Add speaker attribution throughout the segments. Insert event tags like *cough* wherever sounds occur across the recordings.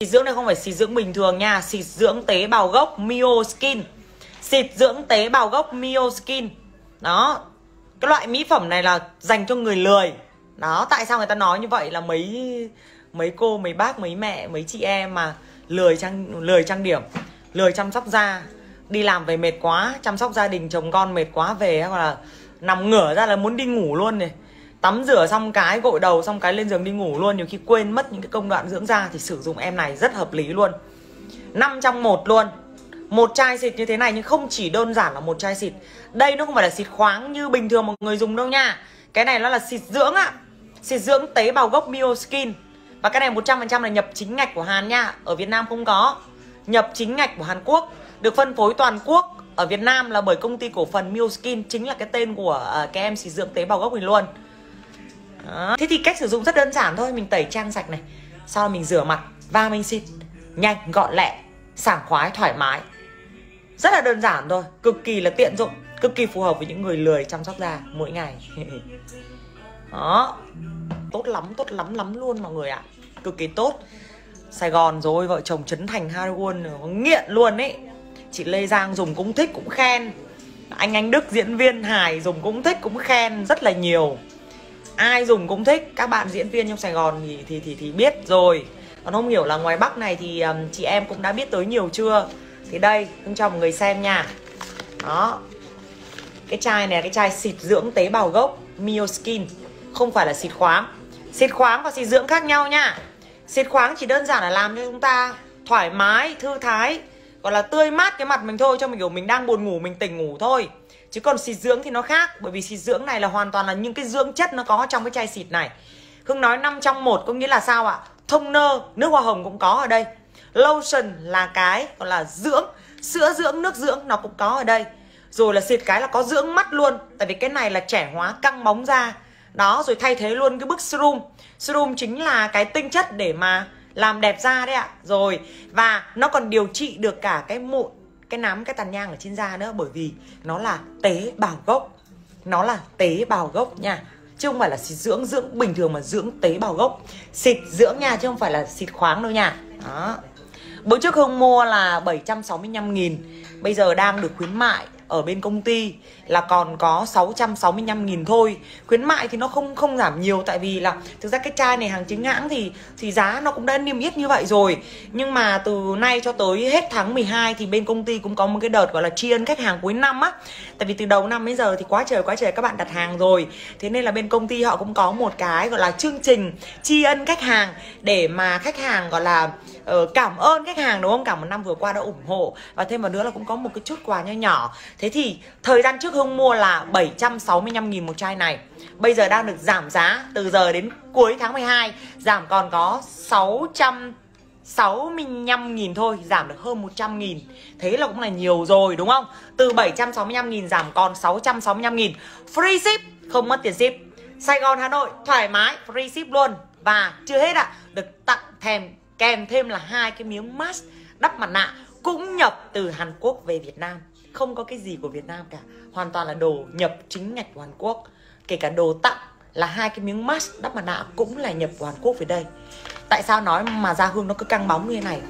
Speaker 1: Xịt dưỡng này không phải xịt dưỡng bình thường nha Xịt dưỡng tế bào gốc Mio Skin. Xịt dưỡng tế bào gốc Mio Skin. Đó Cái loại mỹ phẩm này là dành cho người lười. Đó Tại sao người ta nói như vậy là mấy Mấy cô, mấy bác, mấy mẹ, mấy chị em mà Lười trang, lười trang điểm Lười chăm sóc da Đi làm về mệt quá Chăm sóc gia đình chồng con mệt quá về Hoặc là nằm ngửa ra là muốn đi ngủ luôn này tắm rửa xong cái gội đầu xong cái lên giường đi ngủ luôn nhiều khi quên mất những cái công đoạn dưỡng da thì sử dụng em này rất hợp lý luôn. Năm trong một luôn. Một chai xịt như thế này nhưng không chỉ đơn giản là một chai xịt. Đây nó không phải là xịt khoáng như bình thường mọi người dùng đâu nha. Cái này nó là xịt dưỡng ạ. Xịt dưỡng tế bào gốc mioskin. Và cái này 100% là nhập chính ngạch của Hàn nha. Ở Việt Nam không có. Nhập chính ngạch của Hàn Quốc. Được phân phối toàn quốc. Ở Việt Nam là bởi công ty cổ phần mioskin chính là cái tên của uh, cái em xịt dưỡng tế bào gốc mình luôn đó. Thế thì cách sử dụng rất đơn giản thôi Mình tẩy trang sạch này Sau mình rửa mặt và mình xịt Nhanh, gọn lẹ, sảng khoái, thoải mái. Rất là đơn giản thôi Cực kỳ là tiện dụng Cực kỳ phù hợp với những người lười chăm sóc da mỗi ngày. *laughs* Đó. Tốt lắm, tốt lắm lắm luôn mọi người ạ. À. Cực kỳ tốt. Sài Gòn rồi vợ chồng Trấn Thành Harwon nghiện luôn ấy. Chị Lê Giang dùng cũng thích cũng khen. Anh Anh Đức diễn viên hài dùng cũng thích cũng khen rất là nhiều ai dùng cũng thích. Các bạn diễn viên trong Sài Gòn thì thì thì, thì biết rồi. Còn không hiểu là ngoài Bắc này thì um, chị em cũng đã biết tới nhiều chưa? Thì đây Hương cho mọi người xem nha. Đó. Cái chai này là cái chai xịt dưỡng tế bào gốc Mio Skin. Không phải là xịt khoáng. Xịt khoáng và xịt dưỡng khác nhau nha. Xịt khoáng chỉ đơn giản là làm cho chúng ta thoải mái thư thái gọi là tươi mát cái mặt mình thôi, cho mình kiểu mình đang buồn ngủ, mình tỉnh ngủ thôi. Chứ còn xịt dưỡng thì nó khác, bởi vì xịt dưỡng này là hoàn toàn là những cái dưỡng chất nó có trong cái chai xịt này. Hưng nói 5 trong một, có nghĩa là sao ạ? Thông nơ, nước hoa hồng cũng có ở đây. Lotion là cái còn là dưỡng, sữa dưỡng, nước dưỡng nó cũng có ở đây. Rồi là xịt cái là có dưỡng mắt luôn, tại vì cái này là trẻ hóa căng bóng da. Đó, rồi thay thế luôn cái bức serum. Serum chính là cái tinh chất để mà làm đẹp da đấy ạ. Rồi, và nó còn điều trị được cả cái mụn, cái nám, cái tàn nhang ở trên da nữa, bởi vì nó là tế bào gốc. Nó là tế bào gốc nha. Chứ không phải là xịt dưỡng dưỡng, bình thường mà dưỡng tế bào gốc. Xịt dưỡng nha, chứ không phải là xịt khoáng đâu nha. Đó. Bữa trước hương mua là 765 nghìn, bây giờ đang được khuyến mại ở bên công ty là còn có 665 nghìn thôi. Khuyến mại thì nó không không giảm nhiều tại vì là thực ra cái chai này hàng chính hãng thì thì giá nó cũng đã niêm yết như vậy rồi. Nhưng mà từ nay cho tới hết tháng 12 thì bên công ty cũng có một cái đợt gọi là tri ân khách hàng cuối năm á. Tại vì từ đầu năm đến giờ thì quá trời quá trời các bạn đặt hàng rồi. Thế nên là bên công ty họ cũng có một cái gọi là chương trình tri ân khách hàng để mà khách hàng gọi là uh, cảm ơn khách hàng đúng không? Cả một năm vừa qua đã ủng hộ. Và thêm vào nữa là cũng có một cái chút quà nho nhỏ. Thế thì thời gian trước Hương mua là 765 nghìn một chai này. Bây giờ đang được giảm giá từ giờ đến cuối tháng 12 Giảm còn có 600 65 nghìn thôi, giảm được hơn 100 nghìn. Thế là cũng là nhiều rồi đúng không? Từ 765 nghìn giảm còn 665 nghìn. Free ship, không mất tiền ship. Sài Gòn, Hà Nội, thoải mái, free ship luôn. Và chưa hết ạ, à, được tặng thèm kèm thêm là hai cái miếng mask đắp mặt nạ Cũng nhập từ Hàn Quốc về Việt Nam không có cái gì của Việt Nam cả. Hoàn toàn là đồ nhập chính ngạch của Hàn Quốc. Kể cả đồ tặng là hai cái miếng mask đắp mặt nạ cũng là nhập của Hàn Quốc về đây. Tại sao nói mà da hương nó cứ căng bóng như thế này?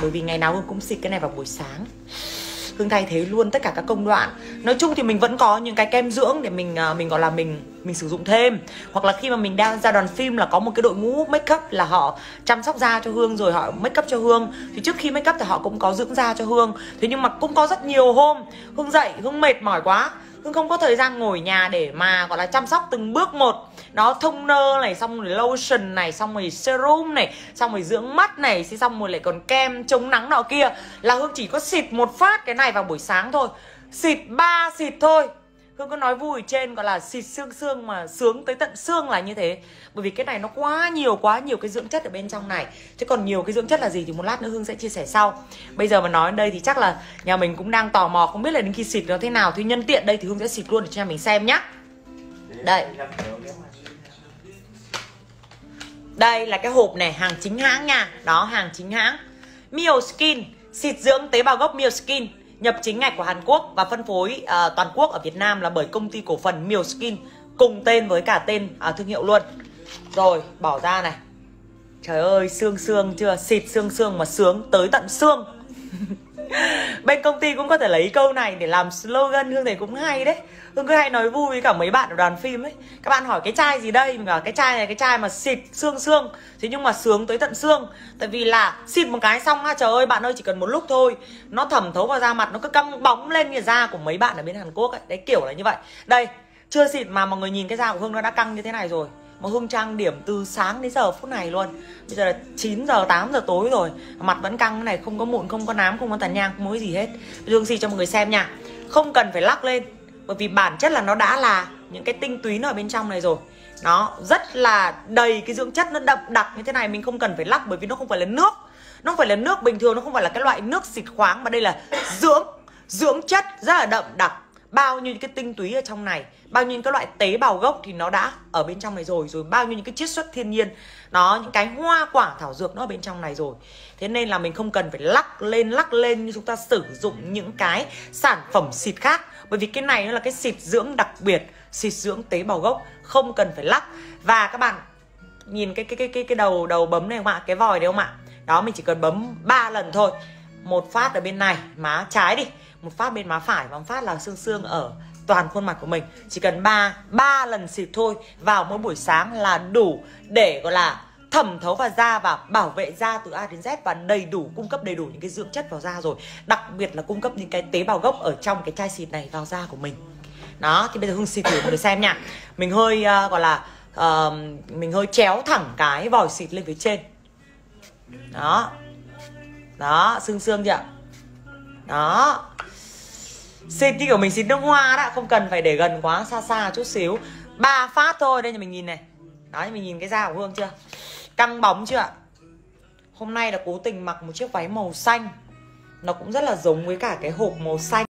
Speaker 1: Bởi vì ngày nào hương cũng xịt cái này vào buổi sáng. Hương thay thế luôn tất cả các công đoạn. Nói chung thì mình vẫn có những cái kem dưỡng để mình à, mình, gọi là, mình mình sử dụng thêm. Hoặc là khi mà mình đang ra đoàn phim là có một cái đội ngũ make up là họ chăm sóc da cho Hương rồi họ make up cho Hương. Thì trước khi make up thì họ cũng có dưỡng da cho Hương. Thế nhưng mà cũng có rất nhiều hôm Hương dậy, Hương mệt mỏi quá. Hương không có thời gian ngồi nhà để mà gọi là chăm sóc từng bước một. Nó thông nơ này, xong rồi lotion này, xong rồi serum này Xong rồi dưỡng mắt này, xong rồi lại còn kem chống nắng nọ kia. Là Hương chỉ có xịt một phát cái này vào buổi sáng thôi. Xịt ba xịt thôi. Hương có nói vui trên gọi là xịt xương xương mà sướng tới tận xương là như thế. Bởi vì cái này nó quá nhiều quá nhiều cái dưỡng chất ở bên trong này. Chứ còn nhiều cái dưỡng chất là gì thì một lát nữa Hương sẽ chia sẻ sau. Bây giờ mà nói đây thì chắc là nhà mình cũng đang tò mò, không biết là đến khi xịt nó thế nào. Thì nhân tiện đây thì Hương sẽ xịt luôn để cho nhà mình xem nhá. Đây. Đây là cái hộp này, hàng chính hãng nha. Đó, hàng chính hãng. Mio Skin Xịt dưỡng tế bào gốc Mio Skin nhập chính ngạch của Hàn Quốc và phân phối uh, toàn quốc ở Việt Nam là bởi công ty cổ phần Mioskin cùng tên với cả tên uh, thương hiệu luôn. Rồi, bỏ ra này. Trời ơi, xương xương chưa? Xịt xương xương mà sướng tới tận xương *laughs* Bên công ty cũng có thể lấy câu này để làm slogan, Hương thấy cũng hay đấy. Hương cứ hay nói vui với cả mấy bạn ở đoàn phim ấy. Các bạn hỏi cái chai gì đây? Mình bảo cái chai này cái chai mà xịt xương xương. Thế nhưng mà sướng tới tận xương. Tại vì là xịt một cái xong ha Trời ơi, bạn ơi, chỉ cần một lúc thôi. Nó thẩm thấu vào da mặt, Nó cứ căng bóng lên như da của mấy bạn ở bên Hàn Quốc ấy. Đấy, kiểu là như vậy. Đây, chưa xịt mà mọi người nhìn cái da của Hương nó đã căng như thế này rồi mà Hương trang điểm từ sáng đến giờ phút này luôn. Bây giờ là 9 giờ 8 giờ tối rồi. Mặt vẫn căng cái này, không có mụn, không có nám, không có tàn nhang, không có gì hết. Hương gì cho mọi người xem nha. Không cần phải lắc lên, Bởi vì bản chất là nó đã là những cái tinh túy ở bên trong này rồi. Nó rất là đầy cái dưỡng chất, nó đậm đặc như thế này, Mình không cần phải lắc bởi vì nó không phải là nước. Nó không phải là nước bình thường, Nó không phải là cái loại nước xịt khoáng, Mà đây là dưỡng Dưỡng chất rất là đậm đặc bao nhiêu những cái tinh túy ở trong này, bao nhiêu những cái loại tế bào gốc thì nó đã ở bên trong này rồi rồi bao nhiêu những cái chiết xuất thiên nhiên. Nó, những cái hoa quả thảo dược nó ở bên trong này rồi. Thế nên là mình không cần phải lắc lên lắc lên như chúng ta sử dụng những cái sản phẩm xịt khác. Bởi vì cái này nó là cái xịt dưỡng đặc biệt, xịt dưỡng tế bào gốc, không cần phải lắc. Và các bạn nhìn cái cái cái cái cái đầu đầu bấm này không ạ? Cái vòi đấy không ạ? Đó, mình chỉ cần bấm 3 lần thôi. Một phát ở bên này, má trái đi một phát bên má phải và một phát là xương xương ở toàn khuôn mặt của mình. Chỉ cần 3 ba lần xịt thôi vào mỗi buổi sáng là đủ để gọi là thẩm thấu vào da và bảo vệ da từ A đến Z và đầy đủ cung cấp đầy đủ những cái dưỡng chất vào da rồi. Đặc biệt là cung cấp những cái tế bào gốc ở trong cái chai xịt này vào da của mình. Đó thì bây giờ hương xịt thử mọi người xem nha. Mình hơi uh, gọi là uh, mình hơi chéo thẳng cái vòi xịt lên phía trên. Đó. Đó xương xương chưa đó xịt như kiểu mình xịt nước hoa đó, không cần phải để gần quá, xa xa chút xíu. Ba phát thôi, đây nhà mình nhìn này. Đó mình nhìn cái da của hương chưa? Căng bóng chưa ạ? Hôm nay là cố tình mặc một chiếc váy màu xanh. Nó cũng rất là giống với cả cái hộp màu xanh.